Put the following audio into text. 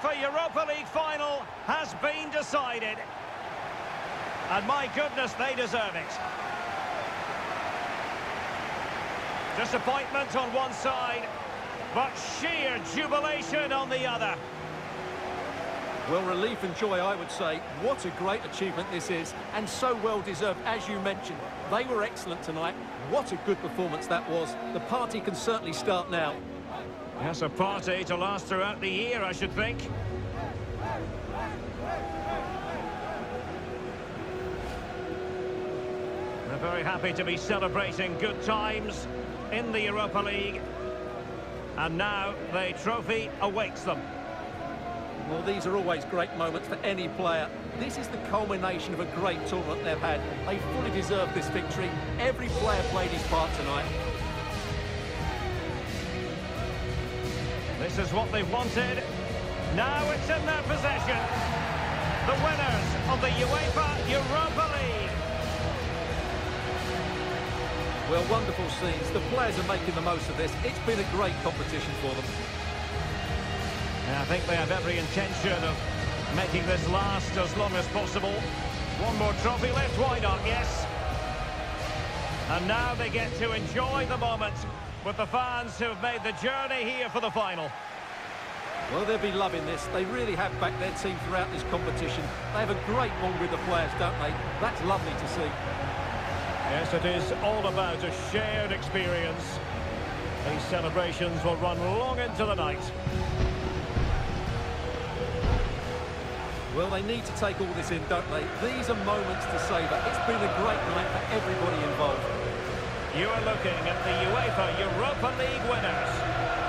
UEFA Europa League final has been decided. And my goodness, they deserve it. Disappointment on one side, but sheer jubilation on the other. Well, relief and joy, I would say. What a great achievement this is, and so well deserved, as you mentioned. They were excellent tonight. What a good performance that was. The party can certainly start now. Yes, a party to last throughout the year, I should think. They're very happy to be celebrating good times in the Europa League. And now the trophy awaits them. Well, these are always great moments for any player. This is the culmination of a great tournament they've had. They fully deserve this victory. Every player played his part tonight. This is what they've wanted. Now it's in their possession. The winners of the UEFA Europa League. Well, wonderful scenes. The players are making the most of this. It's been a great competition for them. I think they have every intention of making this last as long as possible. One more trophy left, why not, yes? And now they get to enjoy the moment with the fans who have made the journey here for the final. Well, they'll be loving this. They really have backed their team throughout this competition. They have a great bond with the players, don't they? That's lovely to see. Yes, it is all about a shared experience. These celebrations will run long into the night. Well, they need to take all this in, don't they? These are moments to savour. It's been a great night for everybody involved. You're looking at the UEFA Europa League winners.